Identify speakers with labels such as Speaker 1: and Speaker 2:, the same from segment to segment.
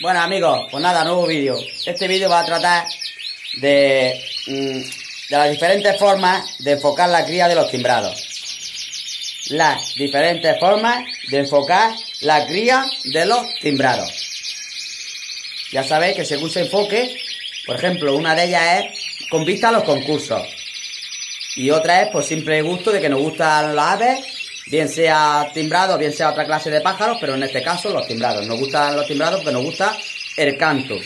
Speaker 1: Bueno amigos, pues nada, nuevo vídeo. Este vídeo va a tratar de, mm, de las diferentes formas de enfocar la cría de los timbrados. Las diferentes formas de enfocar la cría de los timbrados. Ya sabéis que según se enfoque, por ejemplo, una de ellas es con vista a los concursos. Y otra es por simple gusto de que nos gustan las aves bien sea timbrado, bien sea otra clase de pájaros, pero en este caso los timbrados. Nos gustan los timbrados porque nos gusta el canto.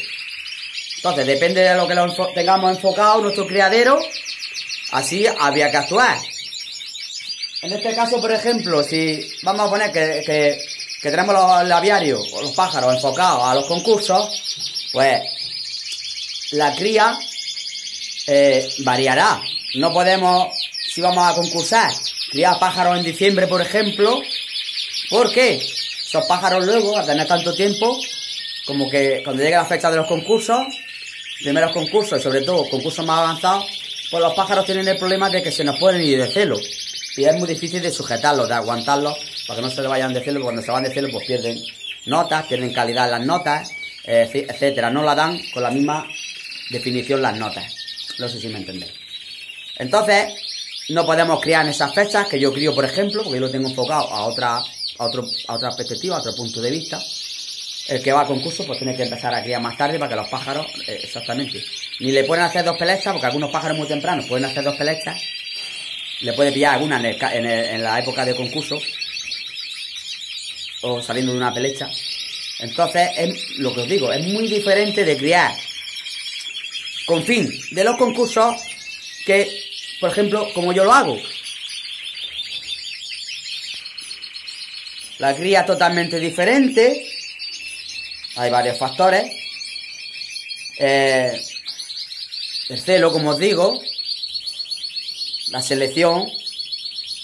Speaker 1: Entonces, depende de lo que tengamos enfocado nuestro criadero, así habría que actuar. En este caso, por ejemplo, si vamos a poner que, tenemos los, el aviario o los pájaros enfocados a los concursos, pues la cría eh, variará. No podemos, si vamos a concursar, criar pájaros en diciembre, por ejemplo. ¿Por qué? Esos pájaros luego, a tener tanto tiempo, como que cuando llegue la fecha de los concursos, primeros concursos sobre todo concursos más avanzados, pues los pájaros tienen el problema de que se nos pueden ir de celo. Y es muy difícil de sujetarlos, de aguantarlos, para que no se le vayan de celo, porque cuando se van de celo pues pierden notas, pierden calidad las notas, etcétera. No la dan con la misma definición las notas. No sé si me entendéis. Entonces, no podemos criar en esas fechas, que yo crío, por ejemplo, porque yo lo tengo enfocado a otra, a otro, a otra perspectiva, a otro punto de vista. El que va a concurso, pues tiene que empezar a criar más tarde para que los pájaros, eh, exactamente, ni le pueden hacer dos pelechas, porque algunos pájaros muy tempranos pueden hacer dos pelechas, le puede pillar alguna en, en, la época de concurso, o saliendo de una pelecha. Entonces, es lo que os digo, es muy diferente de criar con fin de los concursos que por ejemplo, como yo lo hago. La cría totalmente diferente. Hay varios factores. Eh, el celo, como os digo. La selección.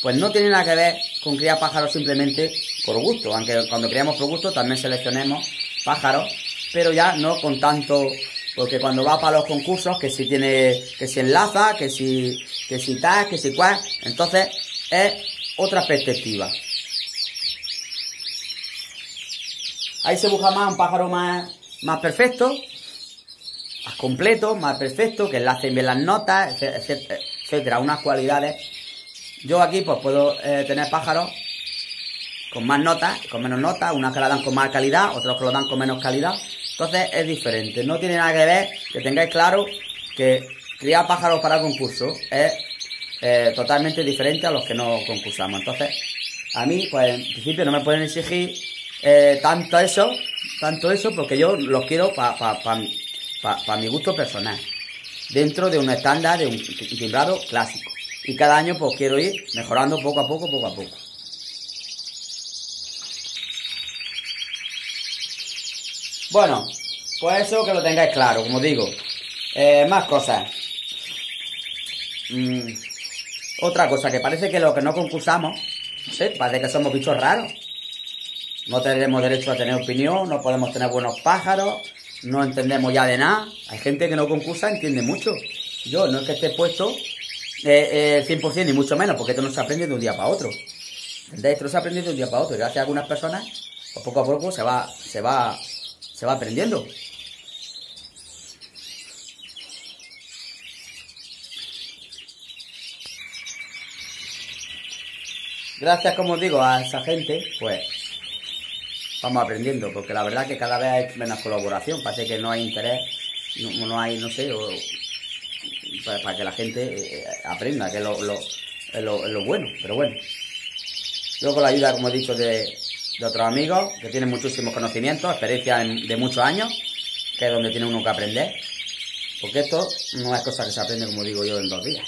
Speaker 1: Pues no tiene nada que ver con criar pájaros simplemente por gusto. Aunque cuando criamos por gusto también seleccionemos pájaros. Pero ya no con tanto porque cuando va para los concursos, que si tiene, que si enlaza, que si, que si tal, que si cual, entonces es otra perspectiva. Ahí se busca más un pájaro más, más perfecto, más completo, más perfecto, que enlace bien las notas, etcétera, unas cualidades. Yo aquí pues puedo eh, tener pájaros con más notas, con menos notas, unas que la dan con más calidad, otros que lo dan con menos calidad. Entonces es diferente. No tiene nada que ver que tengáis claro que criar pájaros para concurso es eh, totalmente diferente a los que no concursamos. Entonces, a mí, pues en principio no me pueden exigir eh, tanto eso, tanto eso, porque yo los quiero para mi gusto personal. Dentro de un estándar de un timbrado clásico. Y cada año pues quiero ir mejorando poco a poco, poco a poco. Bueno, pues eso que lo tengáis claro, como digo. Eh, más cosas. Mm, otra cosa, que parece que lo que no concursamos, sé, parece que somos bichos raros. No tenemos derecho a tener opinión, no podemos tener buenos pájaros, no entendemos ya de nada. Hay gente que no concursa, entiende mucho. Yo no es que esté puesto eh, 100% eh, ni mucho menos, porque esto no se aprende de un día para otro. ¿Entendéis? Esto se aprende de un día para otro. Gracias a algunas personas, pues poco a poco se va, se va se va aprendiendo. Gracias, como os digo, a esa gente, pues vamos aprendiendo, porque la verdad que cada vez hay menos colaboración, parece que no hay interés, no, hay, no sé, para, que la gente eh, aprenda, que es lo, lo, lo bueno, pero bueno. Luego la ayuda, como he dicho, de, de otros amigos que tienen muchísimos conocimientos, experiencia de muchos años, que es donde tiene uno que aprender. Porque esto no es cosa que se aprende, como digo yo, en dos días.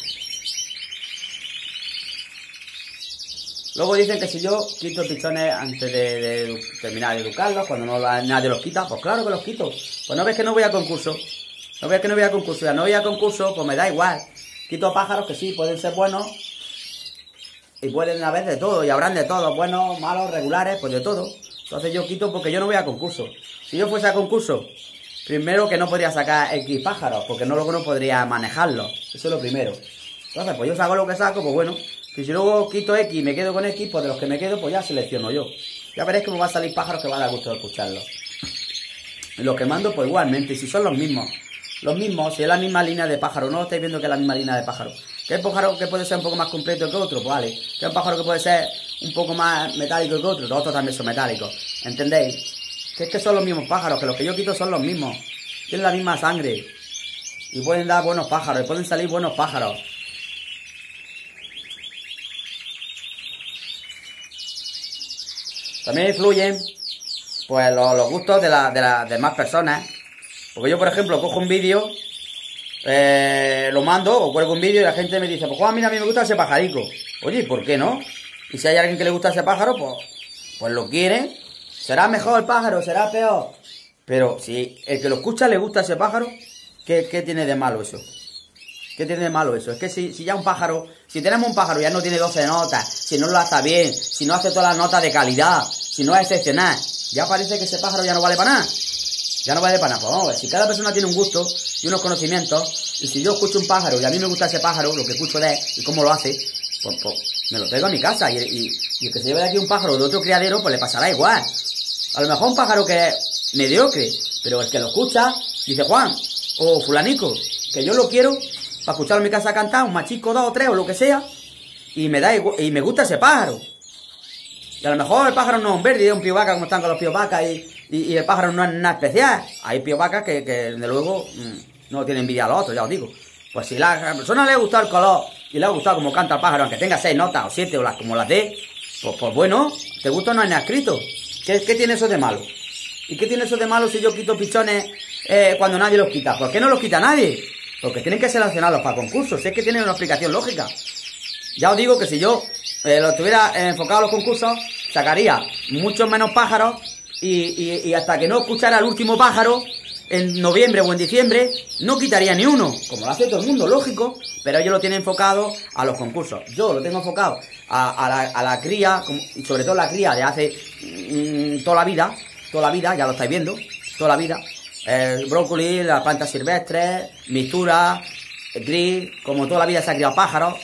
Speaker 1: Luego dicen que si yo quito pichones antes de, terminar de educarlos, cuando no nadie los quita, pues claro que los quito. Pues no ves que no voy a concurso. No ves que no voy a concurso. Ya no voy a concurso, pues me da igual. Quito pájaros que sí, pueden ser buenos, y pueden haber de todo, y habrán de todo, buenos, malos, regulares, pues de todo. Entonces yo quito porque yo no voy a concurso. Si yo fuese a concurso, primero que no podría sacar X pájaros, porque no luego no podría manejarlo. Eso es lo primero. Entonces, pues yo saco lo que saco, pues bueno. si luego quito X y me quedo con X, pues de los que me quedo, pues ya selecciono yo. Ya veréis que va a salir pájaros que van a dar gusto de escucharlos. Los que mando, pues igualmente, si son los mismos. Los mismos, si es la misma línea de pájaro, no estáis viendo que es la misma línea de pájaro. ¿Qué pájaro que puede ser un poco más completo que otro? Pues vale. ¿Qué pájaro que puede ser un poco más metálico que otro? Los otros también son metálicos. ¿Entendéis? Que es que son los mismos pájaros, que los que yo quito son los mismos. Tienen la misma sangre. Y pueden dar buenos pájaros, y pueden salir buenos pájaros. También influyen pues los, gustos de, las de las demás personas. Porque yo, por ejemplo, cojo un vídeo, eh, lo mando o cuelgo un vídeo y la gente me dice, pues Juan, mira, a mí me gusta ese pajarico. Oye, ¿por qué no? Y si hay alguien que le gusta ese pájaro, pues, pues lo quiere. Será mejor el pájaro, será peor. Pero si el que lo escucha le gusta ese pájaro, ¿qué, qué tiene de malo eso? ¿Qué tiene de malo eso? Es que si, si ya un pájaro, si tenemos un pájaro ya no tiene 12 notas, si no lo hace bien, si no hace todas las notas de calidad, si no es excepcional, ya parece que ese pájaro ya no vale para nada. Ya no vale para nada. Pues vamos a ver, si cada persona tiene un gusto y unos conocimientos, y si yo escucho un pájaro y a mí me gusta ese pájaro, lo que escucho de él y cómo lo hace, pues, pues me lo traigo a mi casa. Y, y, el que se lleve de aquí un pájaro de otro criadero, pues le pasará igual. A lo mejor un pájaro que es mediocre, pero el que lo escucha, dice Juan, o fulanico, que yo lo quiero para escuchar en mi casa cantar, un machico, dos o tres o lo que sea, y me da y me gusta ese pájaro. Y a lo mejor el pájaro no es un verde, es un pío vaca como están con los píos vacas y, el pájaro no es nada especial. Hay pío vacas que, que, de luego mm, no tienen envidia a los otros, ya os digo. Pues si a la persona le gusta el color y le ha gustado como canta el pájaro, aunque tenga seis notas o siete o las como las de, pues, pues bueno, te gusta no hay nada escrito. ¿Qué, ¿Qué, tiene eso de malo? ¿Y qué tiene eso de malo si yo quito pichones eh, cuando nadie los quita? ¿Por qué no los quita nadie? Porque tienen que ser seleccionados para concursos. Si es que tienen una explicación lógica. Ya os digo que si yo eh, lo tuviera enfocado a los concursos, sacaría muchos menos pájaros y, y, hasta que no escuchara el último pájaro, en noviembre o en diciembre, no quitaría ni uno, como lo hace todo el mundo, lógico, pero ellos lo tienen enfocado a los concursos. Yo lo tengo enfocado a, la, a la, cría, y sobre todo la cría de hace mm, toda la vida, toda la vida, ya lo estáis viendo, toda la vida, el brócoli, las plantas silvestres, mistura, gris, como toda la vida se ha criado pájaros.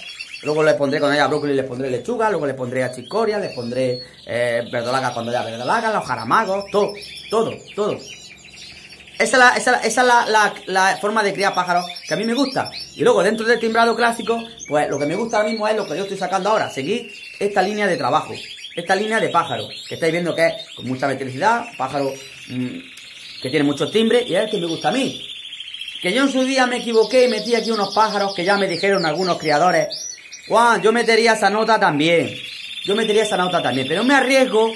Speaker 1: Luego les pondré con ella brócoli, les pondré lechuga, luego les pondré achicoria, les pondré eh, verdolaga cuando ya verdolaga, los jaramagos, todo, todo, todo. Esa es, la, forma de criar pájaros que a mí me gusta. Y luego dentro del timbrado clásico, pues lo que me gusta ahora mismo es lo que yo estoy sacando ahora, seguir esta línea de trabajo, esta línea de pájaro, que estáis viendo que es con mucha metricidad, pájaro mmm, que tiene muchos timbres y es el que me gusta a mí. Que yo en su día me equivoqué y metí aquí unos pájaros que ya me dijeron algunos criadores, Juan, yo metería esa nota también. Yo metería esa nota también, pero me arriesgo,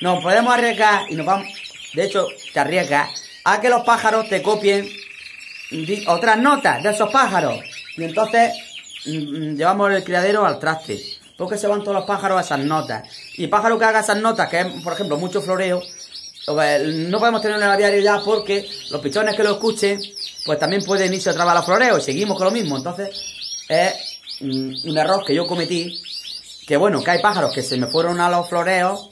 Speaker 1: nos podemos arriesgar y nos vamos, de hecho, te arriesgas a que los pájaros te copien otras notas de esos pájaros. Y entonces mm, mm, llevamos el criadero al traste. Porque se van todos los pájaros a esas notas. Y pájaro que haga esas notas, que es, por ejemplo, mucho floreo, no podemos tenerlo en el diario ya porque los pichones que lo escuchen, pues también pueden irse otra vez los floreos y seguimos con lo mismo. Entonces, es un error que yo cometí, que bueno, que hay pájaros que se me fueron a los floreos,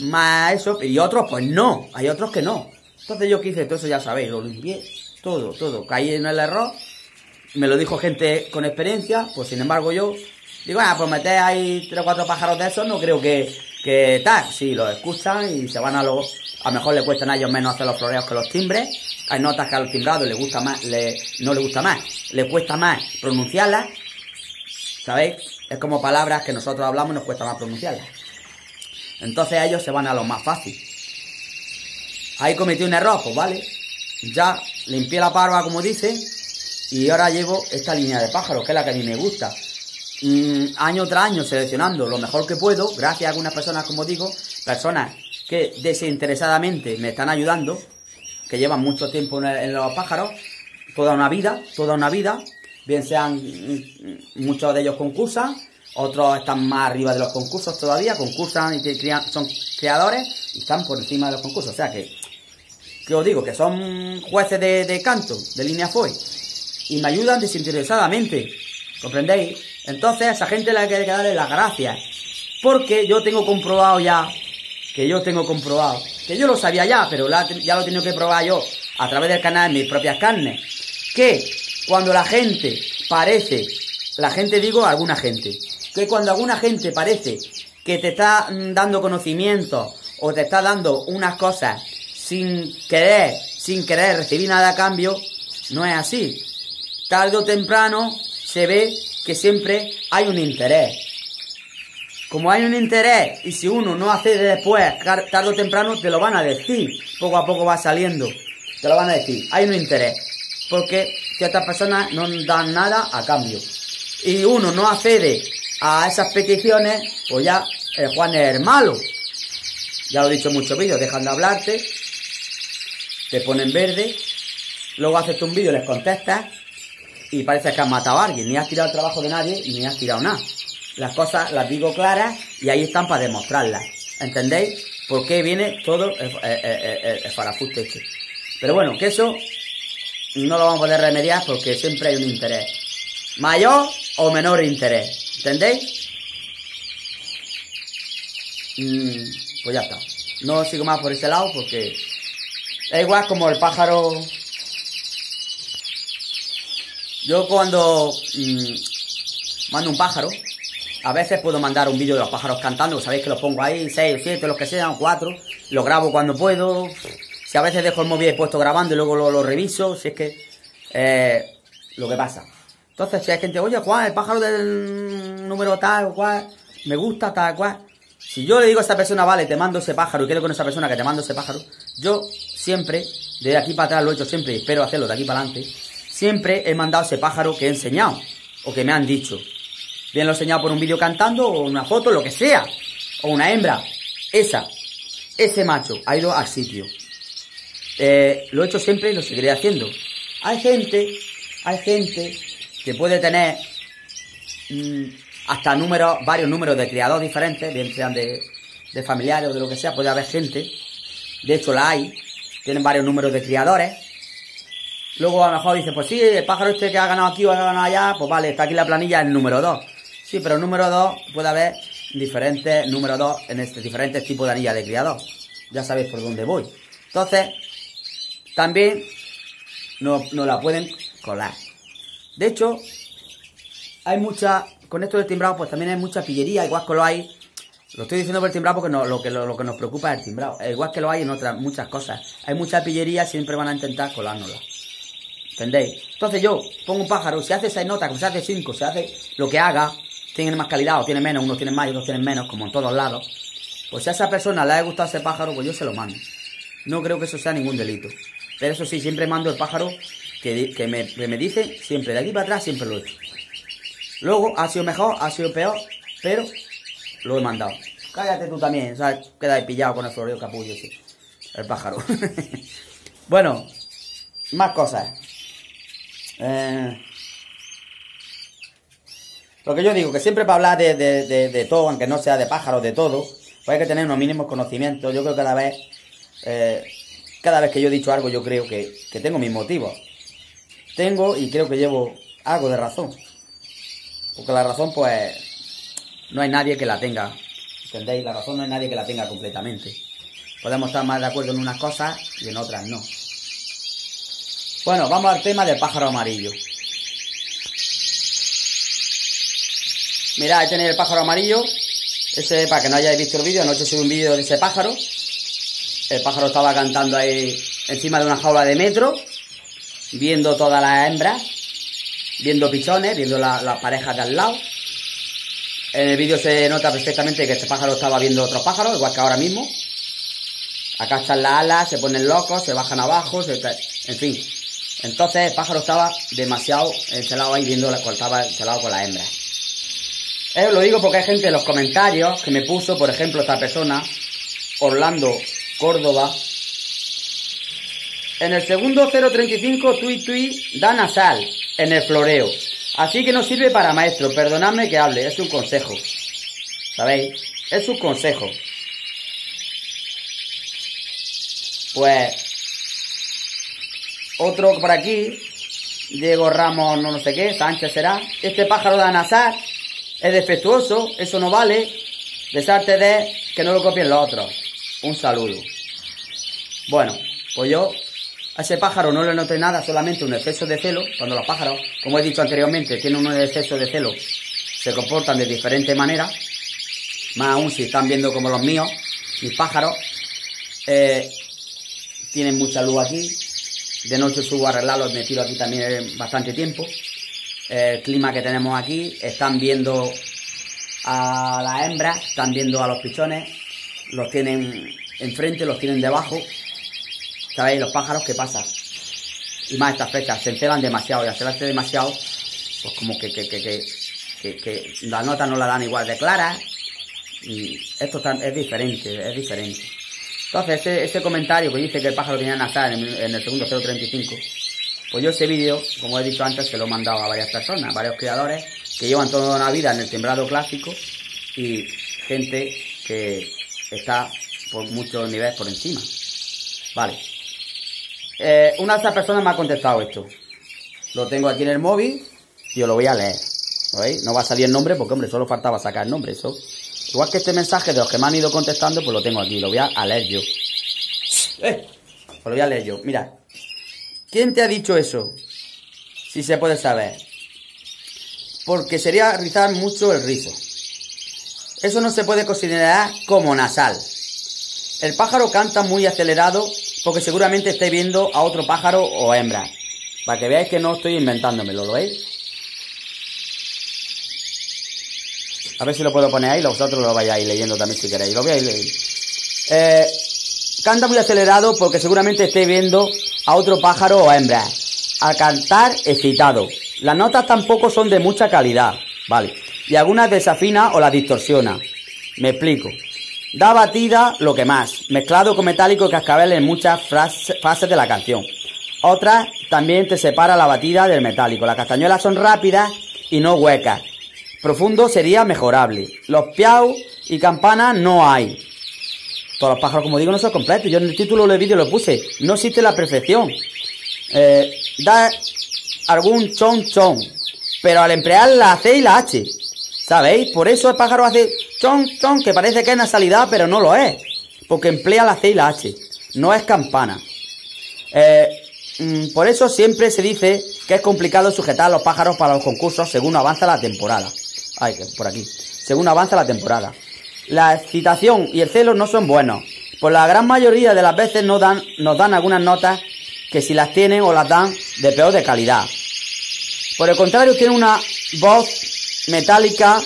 Speaker 1: más eso, y otros pues no, hay otros que no. Entonces yo quise, todo eso ya sabéis, lo limpié, todo, todo, caí en el error, me lo dijo gente con experiencia, pues sin embargo yo digo, ah, pues meter ahí tres o cuatro pájaros de esos, no creo que, que tal, sí, los escuchan y se van a los, a lo mejor le cuestan a ellos menos hacer los floreos que los timbres, hay notas que al timbrado le gusta más, le, no le gusta más, le cuesta más pronunciarlas, ¿sabéis? Es como palabras que nosotros hablamos y nos cuesta más pronunciarlas. Entonces ellos se van a lo más fácil. Ahí cometí un error, pues vale. Ya limpié la parva como dice y ahora llevo esta línea de pájaros, que es la que a mí me gusta. Mm, año tras año seleccionando lo mejor que puedo, gracias a algunas personas, como digo, personas que desinteresadamente me están ayudando, que llevan mucho tiempo en, los pájaros, toda una vida, toda una vida, bien sean muchos de ellos concursan, otros están más arriba de los concursos todavía, concursan y son creadores y están por encima de los concursos. O sea que, que os digo, que son jueces de, canto, de línea FOI, y me ayudan desinteresadamente, ¿comprendéis? Entonces a esa gente le hay que darle las gracias. Porque yo tengo comprobado ya, que yo tengo comprobado, que yo lo sabía ya, pero ya lo he tenido que probar yo a través del canal mis propias carnes, que cuando la gente parece, la gente digo alguna gente, que cuando alguna gente parece que te está mm, dando conocimiento o te está dando unas cosas sin querer, sin querer recibir nada a cambio, no es así. Tarde o temprano se ve que siempre hay un interés. Como hay un interés y si uno no hace después, tarde o temprano te lo van a decir. Poco a poco va saliendo. Te lo van a decir. Hay un interés. Porque ciertas personas no dan nada a cambio. Y uno no accede a esas peticiones, pues ya el Juan es el malo. Ya lo he dicho en muchos vídeos, dejan de hablarte, te ponen verde, luego haces un vídeo, les contestas y parece que has matado a alguien. Ni has tirado el trabajo de nadie, ni has tirado nada. Las cosas las digo claras y ahí están para demostrarlas. ¿Entendéis? ¿Por qué viene todo el, el, este? Pero bueno, que eso no lo vamos a poder remediar porque siempre hay un interés. Mayor o menor interés. ¿Entendéis? Mm, pues ya está. No sigo más por ese lado porque es igual como el pájaro. Yo cuando mm, mando un pájaro, a veces puedo mandar un vídeo de los pájaros cantando, sabéis que los pongo ahí, 6 o 7, los que sean, 4, lo grabo cuando puedo. Si a veces dejo el móvil puesto grabando y luego lo, reviso, si es que eh, lo que pasa. Entonces, si hay gente, oye, Juan, el pájaro del número tal, cual, me gusta tal, cual. Si yo le digo a esta persona, vale, te mando ese pájaro y quiero con esa persona que te mando ese pájaro, yo siempre, de aquí para atrás lo he hecho siempre y espero hacerlo de aquí para adelante, siempre he mandado ese pájaro que he enseñado o que me han dicho. Bien lo he enseñado por un vídeo cantando o una foto, lo que sea. O una hembra. Esa. Ese macho ha ido al sitio. Eh, lo he hecho siempre y lo seguiré haciendo. Hay gente, hay gente que puede tener mm, hasta números, varios números de criados diferentes, bien sean de, de familiares o de lo que sea, puede haber gente. De hecho la hay. Tienen varios números de criadores. Luego a lo mejor dice, pues sí, el pájaro este que ha ganado aquí o ha ganado allá, pues vale, está aquí la planilla el número 2. Sí, pero el número 2 puede haber diferentes números 2 en este, diferentes tipos de anillas de criador. Ya sabéis por dónde voy. Entonces, también no, no la pueden colar. De hecho, hay mucha, con esto del timbrado, pues también hay mucha pillería, igual que lo hay. Lo estoy diciendo por el timbrado porque lo, que, lo, que nos preocupa es el timbrado. Igual que lo hay en otras muchas cosas. Hay mucha pillería, siempre van a intentar colárnosla. ¿Entendéis? Entonces yo pongo un pájaro, se hace 6 notas, como se hace 5, se hace lo que haga, tiene más calidad o tiene menos, unos tienen más y otros tienen menos, como en todos lados, pues si a esa persona le ha gustado ese pájaro, pues yo se lo mando. No creo que eso sea ningún delito. Pero eso sí, siempre mando el pájaro que, que, me, me dice, siempre de aquí para atrás, siempre lo he hecho. Luego, ha sido mejor, ha sido peor, pero lo he mandado. Cállate tú también, ¿sabes? Queda ahí pillado con el floreo capullo, sí. El pájaro. bueno, más cosas. Eh, lo que yo digo, que siempre para hablar de, todo, aunque no sea de pájaros, de todo, pues hay que tener unos mínimos conocimientos. Yo creo que cada vez, eh, cada vez que yo he dicho algo, yo creo que, tengo mis motivos. Tengo y creo que llevo algo de razón. Porque la razón, pues, no hay nadie que la tenga. ¿Entendéis? La razón no hay nadie que la tenga completamente. Podemos estar más de acuerdo en unas cosas y en otras no. Bueno, vamos al tema del pájaro amarillo. Mirad, ahí tenéis el pájaro amarillo. Ese, para que no hayáis visto el vídeo, anoche subí un vídeo de ese pájaro. El pájaro estaba cantando ahí encima de una jaula de metro, viendo todas las hembras, viendo pichones, viendo las parejas de al lado. En el vídeo se nota perfectamente que este pájaro estaba viendo otros pájaros, igual que ahora mismo. Acá están las alas, se ponen locos, se bajan abajo, en fin, entonces el pájaro estaba demasiado encelado ahí viendo la, estaba encelado con la hembra. Eso lo digo porque hay gente en los comentarios que me puso, por ejemplo, esta persona, Orlando Córdoba. En el segundo 035, tui tui, da nasal en el floreo. Así que no sirve para maestro, perdonadme que hable, es un consejo. ¿Sabéis? Es un consejo. Pues otro por aquí, Diego Ramos no, no sé qué, Sánchez será. Este pájaro de Anasar es defectuoso, eso no vale. Desarte de que no lo copien los otros. Un saludo. Bueno, pues yo a ese pájaro no le noté nada, solamente un exceso de celo. Cuando los pájaros, como he dicho anteriormente, tienen un exceso de celo, se comportan de diferente manera. Más aún si están viendo como los míos, mis pájaros. Eh, tienen mucha luz aquí. De noche subo a arreglarlos, me tiro aquí también bastante tiempo. El clima que tenemos aquí, están viendo a las hembras, están viendo a los pichones, los tienen enfrente, los tienen debajo. ¿Sabéis? Los pájaros, ¿qué pasa? Y más estas fechas, se encelan demasiado y al demasiado, pues como que, que, que, que, que la nota no la dan igual de clara. Y esto es diferente, es diferente. Entonces, ese, comentario que dice que el pájaro tenía nasal en, en el segundo 035, pues yo ese vídeo, como he dicho antes, se lo he mandado a varias personas, varios creadores que llevan toda una vida en el tembrado clásico y gente que está por muchos niveles por encima. Vale. Eh, una de esas personas me ha contestado esto. Lo tengo aquí en el móvil y os lo voy a leer. veis? No va a salir el nombre porque, hombre, solo faltaba sacar el nombre. Eso. Igual que este mensaje de los que me han ido contestando, pues lo tengo aquí. Lo voy a, leer yo. ¡Eh! Pues lo voy a leer yo. Mira. ¿Quién te ha dicho eso? Si se puede saber. Porque sería rizar mucho el rizo. Eso no se puede considerar como nasal. El pájaro canta muy acelerado porque seguramente esté viendo a otro pájaro o hembra. Para que veáis que no estoy inventándomelo, ¿lo veis? A ver si lo puedo poner ahí, vosotros lo vayáis leyendo también si queréis. Lo voy a ir eh, canta muy acelerado porque seguramente esté viendo a otro pájaro o hembra. A cantar excitado. Las notas tampoco son de mucha calidad, ¿vale? Y algunas desafina o las distorsiona. Me explico. Da batida lo que más, mezclado con metálico y cascabel en muchas fases de la canción. Otras también te separa la batida del metálico. Las castañuelas son rápidas y no huecas. Profundo sería mejorable. Los piau y campanas no hay. Todos los pájaros, como digo, no son completos. Yo en el título del vídeo lo puse. No existe la perfección. Eh, da algún chon chon. Pero al emplear la C y la H. ¿Sabéis? Por eso el pájaro hace chon, chon, que parece que es nasalidad, pero no lo es. Porque emplea la C y la H. No es campana. Eh, mm, por eso siempre se dice que es complicado sujetar a los pájaros para los concursos según avanza la temporada. Ay, por aquí. Según avanza la temporada. La excitación y el celo no son buenos. Por la gran mayoría de las veces nos dan, nos dan algunas notas que si las tienen o las dan de peor de calidad. Por el contrario, tiene una voz metálica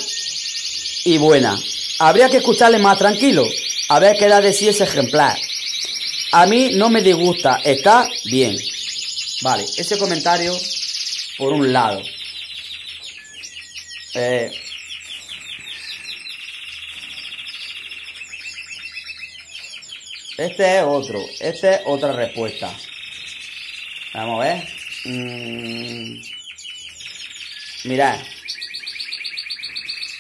Speaker 1: y buena. Habría que escucharle más tranquilo, a ver qué da de ese ejemplar. A mí no me disgusta, está bien. Vale, ese comentario por un lado. Eh, este es otro, esta es otra respuesta. Vamos a ver. Mm, mirad,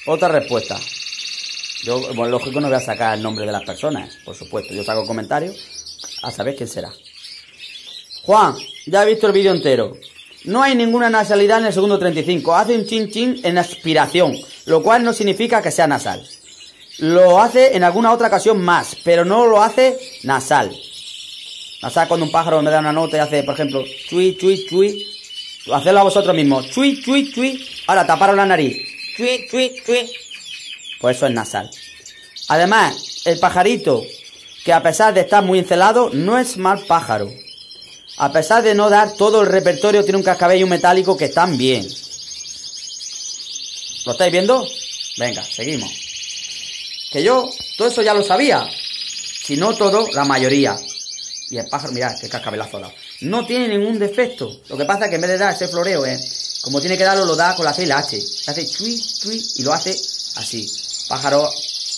Speaker 1: otra respuesta. Yo, bueno, lógico, no voy a sacar el nombre de las personas, por supuesto. Yo saco comentarios a saber quién será. Juan, ya he visto el vídeo entero. No hay ninguna nasalidad en el segundo 35. Hace un chin chin en aspiración, lo cual no significa que sea nasal. Lo hace en alguna otra ocasión más, pero no lo hace nasal. Nasal cuando un pájaro me da una nota y hace, por ejemplo, chui, chui, chui. Hacedlo a vosotros mismos. Chui, chui, chui. Ahora taparos la nariz. Pues eso es nasal. Además, el pajarito, que a pesar de estar muy encelado, no es mal pájaro. A pesar de no dar todo el repertorio, tiene un cascabello metálico que están bien. ¿Lo estáis viendo? Venga, seguimos. Que yo todo eso ya lo sabía. Si no todo, la mayoría. Y el pájaro, mirad, qué cascabelazo ha. No tiene ningún defecto. Lo que pasa es que en vez de dar ese floreo, eh, como tiene que darlo, lo da con la C y la H. Hace chui, chui, y lo hace así. Pájaro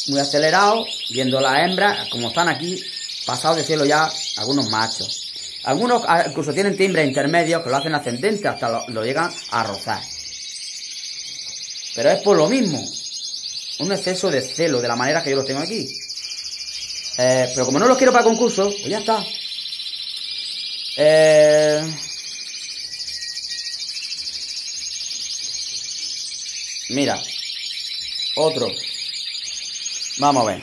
Speaker 1: muy acelerado, viendo la hembra, como están aquí, pasado de cielo ya algunos machos. Algunos ah, incluso tienen timbres intermedios que lo hacen ascendente, hasta lo, llegan a rozar. Pero es por lo mismo. Un exceso de celo, de la manera que yo lo tengo aquí. Eh, pero como no los quiero para concurso, pues ya está. Eh, mira, otro. Vamos a ver.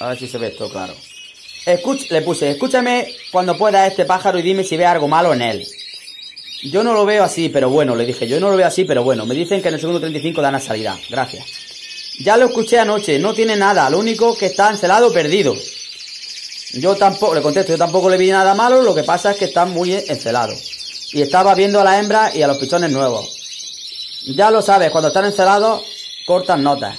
Speaker 1: A ver si se ve esto claro. le puse, escúchame cuando pueda este pájaro y dime si ve algo malo en él. Yo no lo veo así, pero bueno, le dije, yo no lo veo así, pero bueno. Me dicen que en el segundo 35 dan a salida. Gracias. Ya lo escuché anoche, no tiene nada, lo único que está encelado perdido. Yo tampoco, le contesto, yo tampoco le vi nada malo, lo que pasa es que están muy encelados. Y estaba viendo a la hembra y a los pichones nuevos. Ya lo sabes, cuando están encelados, cortan notas.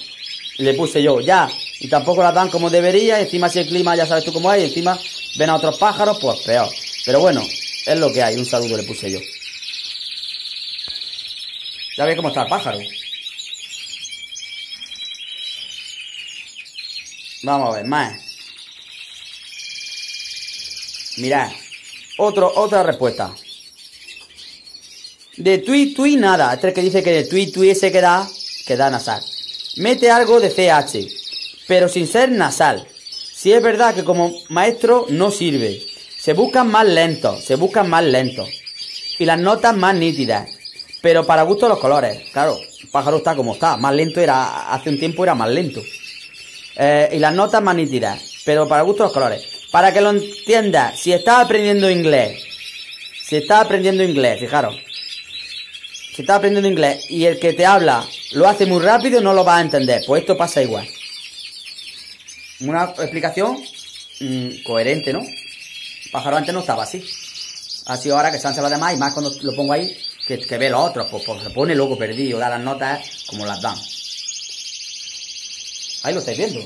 Speaker 1: Le puse yo, ya. Y tampoco las dan como debería, encima si el clima ya sabes tú cómo es, y encima ven a otros pájaros, pues peor. Pero bueno, es lo que hay, un saludo le puse yo. Ya ves cómo está el pájaro. Vamos a ver, más. Mirad, otro, otra respuesta. De tui tui nada. Este es que dice que de tui tui ese que da, que da nasal. Mete algo de CH, pero sin ser nasal. Si es verdad que como maestro no sirve. Se buscan más lentos, se buscan más lentos. Y las notas más nítidas. Pero para gusto los colores. Claro, el pájaro está como está. Más lento era, hace un tiempo era más lento. Eh, y las notas más nítidas. Pero para gusto los colores. Para que lo entienda, si estás aprendiendo inglés, si estás aprendiendo inglés, fijaros, si estás aprendiendo inglés y el que te habla lo hace muy rápido, no lo vas a entender. Pues esto pasa igual. Una explicación mm, coherente, ¿no? pájaro antes no estaba así. Ha sido ahora que se han demás y más cuando lo pongo ahí que, que ve los otros, pues, pues, se pone loco perdido, da las notas como las dan. Ahí lo estáis viendo.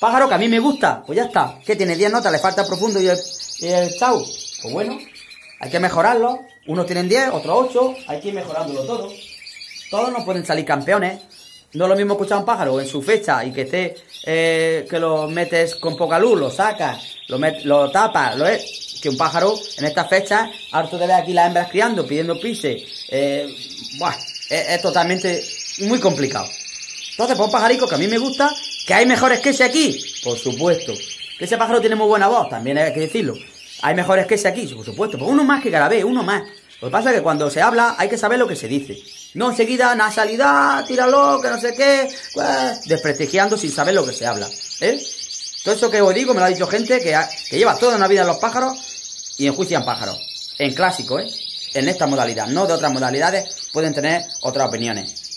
Speaker 1: Pájaro que a mí me gusta, pues ya está. ¿Qué tiene 10 notas? Le falta profundo y el, y chau. Pues bueno, hay que mejorarlo. Unos tienen 10, otros 8. Hay que ir mejorándolo todo. Todos no pueden salir campeones. No es lo mismo escuchar un pájaro en su fecha y que esté, eh, que lo metes con poca luz, lo sacas, lo, lo tapas, lo es, que un pájaro en esta fecha, harto de ver aquí las hembras criando, pidiendo pise, eh, es, totalmente muy complicado. Entonces, pues un pajarico que a mí me gusta, que hay mejores que ese aquí, por supuesto. Que ese pájaro tiene muy buena voz, también hay que decirlo. Hay mejores que ese aquí, por supuesto. Pues uno más que vez, uno más. Lo que pasa es que cuando se habla hay que saber lo que se dice. No enseguida nasalidad, tíralo, que no sé qué, pues, desprestigiando sin saber lo que se habla. ¿Eh? Todo eso que os digo me lo ha dicho gente que, que lleva toda una vida en los pájaros y enjuician pájaros. En clásico, ¿eh? En esta modalidad, no de otras modalidades, pueden tener otras opiniones.